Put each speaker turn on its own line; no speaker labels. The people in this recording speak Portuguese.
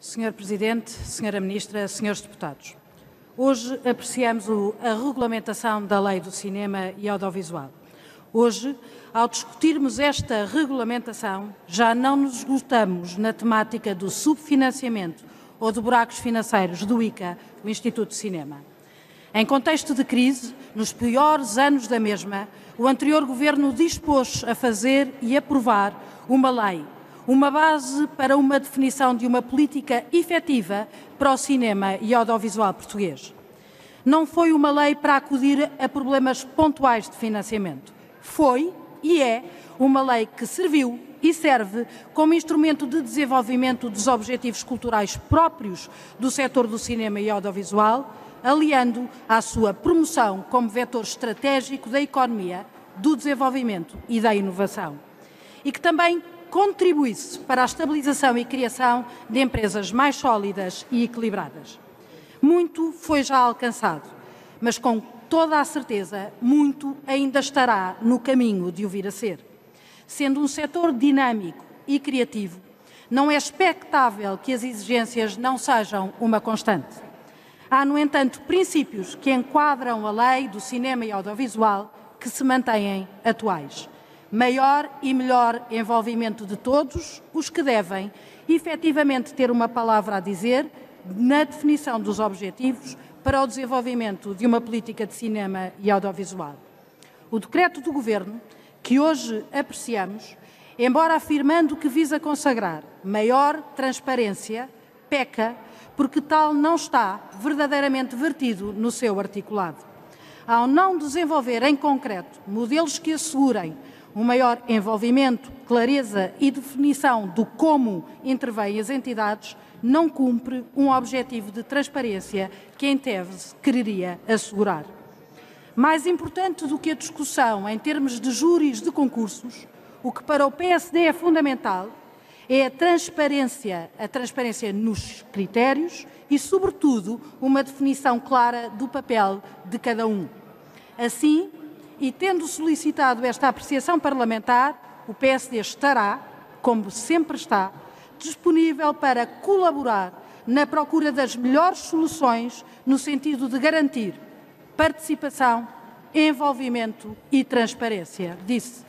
Senhor Presidente, Senhora Ministra, Senhores Deputados. Hoje apreciamos a regulamentação da Lei do Cinema e Audiovisual. Hoje, ao discutirmos esta regulamentação, já não nos esgotamos na temática do subfinanciamento ou de buracos financeiros do ICA, o Instituto de Cinema. Em contexto de crise, nos piores anos da mesma, o anterior governo dispôs a fazer e aprovar uma lei, uma base para uma definição de uma política efetiva para o cinema e audiovisual português. Não foi uma lei para acudir a problemas pontuais de financiamento. Foi e é uma lei que serviu e serve como instrumento de desenvolvimento dos objetivos culturais próprios do setor do cinema e audiovisual, aliando à sua promoção como vetor estratégico da economia, do desenvolvimento e da inovação. E que também contribuísse para a estabilização e criação de empresas mais sólidas e equilibradas. Muito foi já alcançado, mas com toda a certeza, muito ainda estará no caminho de o vir a ser. Sendo um setor dinâmico e criativo, não é expectável que as exigências não sejam uma constante. Há, no entanto, princípios que enquadram a lei do cinema e audiovisual que se mantêm atuais. Maior e melhor envolvimento de todos os que devem efetivamente ter uma palavra a dizer na definição dos objetivos para o desenvolvimento de uma política de cinema e audiovisual. O decreto do Governo, que hoje apreciamos, embora afirmando que visa consagrar maior transparência, peca porque tal não está verdadeiramente vertido no seu articulado. Ao não desenvolver em concreto modelos que assegurem um maior envolvimento, clareza e definição do como intervêm as entidades, não cumpre um objetivo de transparência que, em tese, quereria assegurar. Mais importante do que a discussão em termos de júris de concursos, o que para o PSD é fundamental é a transparência, a transparência nos critérios e, sobretudo, uma definição clara do papel de cada um. Assim, e tendo solicitado esta apreciação parlamentar, o PSD estará, como sempre está, disponível para colaborar na procura das melhores soluções no sentido de garantir participação, envolvimento e transparência. Disse.